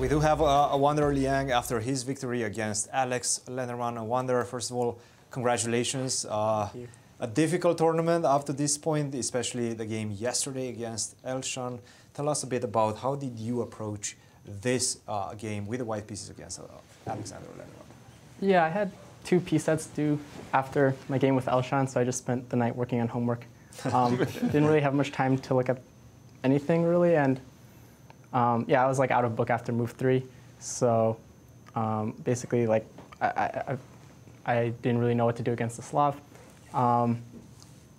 We do have uh, Awonder Liang after his victory against Alex Lenderman. Awonder, first of all, congratulations. Uh, a difficult tournament up to this point, especially the game yesterday against Elshan. Tell us a bit about how did you approach this uh, game with the white pieces against uh, Alexander Lenderman? Yeah, I had two piece sets due after my game with Elshan, so I just spent the night working on homework. Um, didn't really have much time to look at anything really, and um, yeah, I was like out of book after move three, so um, basically like I, I, I, didn't really know what to do against the Slav, um,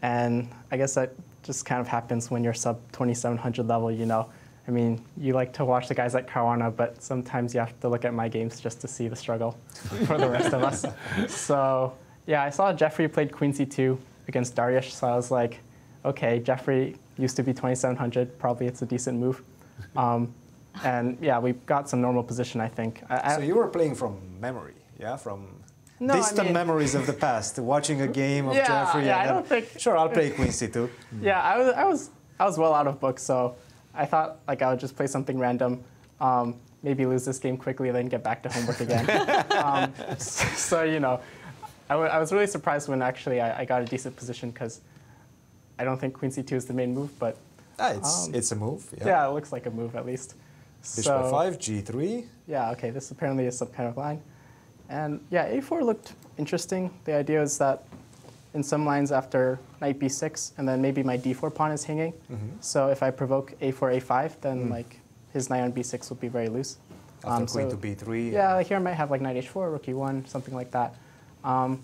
and I guess that just kind of happens when you're sub 2700 level, you know. I mean, you like to watch the guys like Caruana, but sometimes you have to look at my games just to see the struggle for the rest of us. So yeah, I saw Jeffrey played Queen C2 against Dariush, so I was like, okay, Jeffrey used to be 2700, probably it's a decent move. Um, and yeah, we got some normal position, I think. I, so you were playing from memory, yeah, from no, distant I mean, memories of the past, watching a game of yeah, Jeffrey. Yeah, I don't think. Sure, I'll play Queen C2. Yeah, I was, I was, I was well out of books, so I thought like I would just play something random. Um, maybe lose this game quickly, then get back to homework again. um, so, so, you know, I, was really surprised when actually I, I got a decent position because I don't think Queen C2 is the main move, but Ah, it's, um, it's a move. Yeah. yeah. it looks like a move at least. Bishop so, 5 G3. Yeah, okay, this apparently is some kind of line. And yeah, A4 looked interesting. The idea is that in some lines after knight b6, and then maybe my d4 pawn is hanging. Mm -hmm. So if I provoke a4, a5, then mm. like his knight on b6 will be very loose. After um, queen so, to b3. Yeah, like here I might have like knight h4, rook e1, something like that. Um,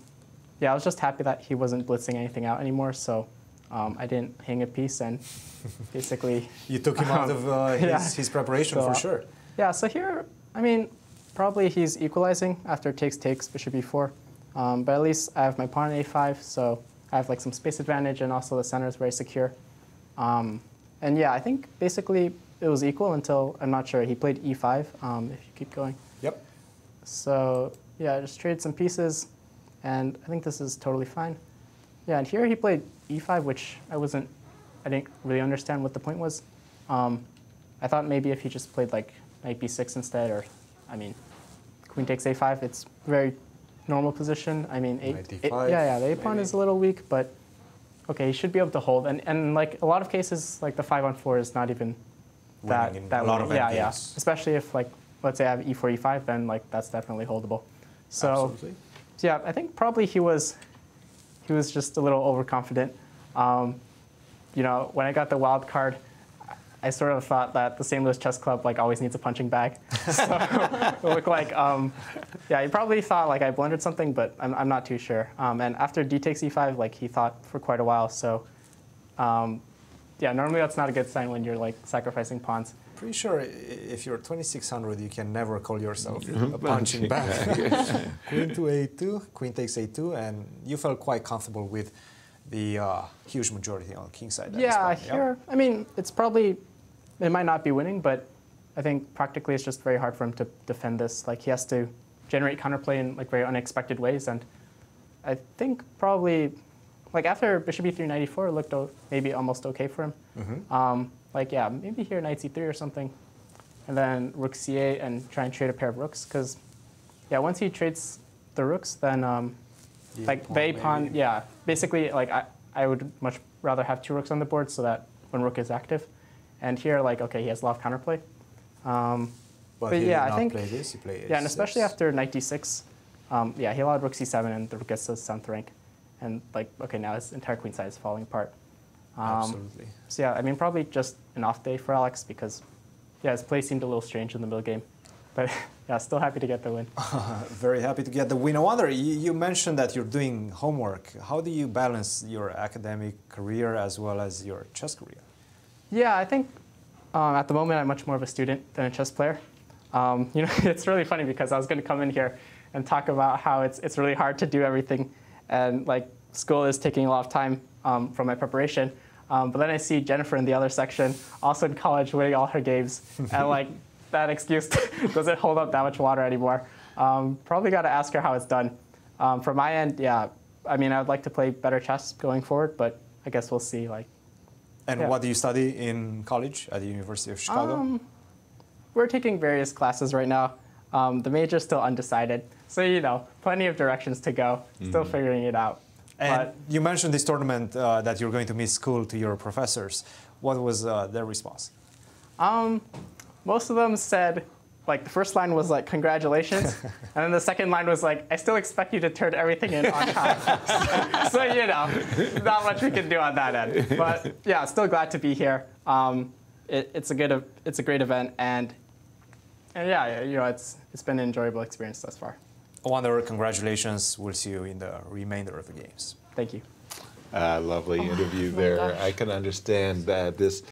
yeah, I was just happy that he wasn't blitzing anything out anymore, so um, I didn't hang a piece and basically. you took him out of uh, his, yeah. his, preparation so, for sure. Yeah, so here, I mean, probably he's equalizing after takes takes bishop e4. Um, but at least I have my pawn on a5, so I have like some space advantage, and also the center is very secure. Um, and yeah, I think basically it was equal until I'm not sure. He played e5. Um, if you keep going. Yep. So yeah, I just traded some pieces, and I think this is totally fine. Yeah, and here he played e5, which I wasn't, I didn't really understand what the point was. Um, I thought maybe if he just played like knight b6 instead, or, I mean, queen takes a5, it's very normal position. I mean, a, a, yeah, yeah, the a pawn is a little weak, but okay, he should be able to hold. And and like a lot of cases, like the five on four is not even that that a lot of yeah, yeah. Especially if like let's say I have e4, e5, then like that's definitely holdable. So, Absolutely. so yeah, I think probably he was he was just a little overconfident. Um, you know, when I got the wild card, I sort of thought that the St. Louis Chess Club like always needs a punching bag. so it looked like, um, yeah, he probably thought like I blundered something, but I'm, I'm not too sure. Um, and after d takes e5, like he thought for quite a while. So um, yeah, normally that's not a good sign when you're like sacrificing pawns. Pretty sure if you're 2600, you can never call yourself a punching bag. queen to a2, queen takes a2, and you felt quite comfortable with the uh, huge majority on the king side. Yeah, here, yep. I mean, it's probably, it might not be winning, but I think practically it's just very hard for him to defend this. Like he has to generate counterplay in like very unexpected ways, and I think probably, like after bishop e3 94, it looked maybe almost okay for him. Mm -hmm. um, like, yeah, maybe here knight c3 or something. And then rook c8 and try and trade a pair of rooks. Because, yeah, once he trades the rooks, then, um, like, the a pawn, yeah, basically, like, I, I would much rather have two rooks on the board so that when rook is active. And here, like, okay, he has a lot of counterplay. Um, but, but yeah, I think, this, yeah, and especially after knight d6, um, yeah, he allowed rook c7 and the rook gets to seventh rank. And, like, okay, now his entire queen side is falling apart. Um, Absolutely. So yeah, I mean, probably just an off day for Alex because, yeah, his play seemed a little strange in the middle game. But yeah, still happy to get the win. Very happy to get the win. Awonder, you, you mentioned that you're doing homework. How do you balance your academic career as well as your chess career? Yeah, I think um, at the moment I'm much more of a student than a chess player. Um, you know, it's really funny because I was going to come in here and talk about how it's it's really hard to do everything, and like school is taking a lot of time um, from my preparation. Um, but then I see Jennifer in the other section, also in college, winning all her games, and like that excuse doesn't hold up that much water anymore. Um, probably got to ask her how it's done. Um, from my end, yeah, I mean, I would like to play better chess going forward, but I guess we'll see. Like, and yeah. what do you study in college at the University of Chicago? Um, we're taking various classes right now. Um, the major's still undecided, so you know, plenty of directions to go. Still figuring it out. And But you mentioned this tournament uh, that you're going to miss school to your professors. What was uh, their response? um, most of them said, like the first line was like congratulations, and then the second line was like I still expect you to turn everything in on time. so you know, not much we can do on that end. But yeah, still glad to be here. Um, it, it's a good, it's a great event, and and yeah, you know, it's it's been an enjoyable experience thus far. Awonder, congratulations. We'll see you in the remainder of the games. Thank you. Uh, lovely interview there. I can understand that this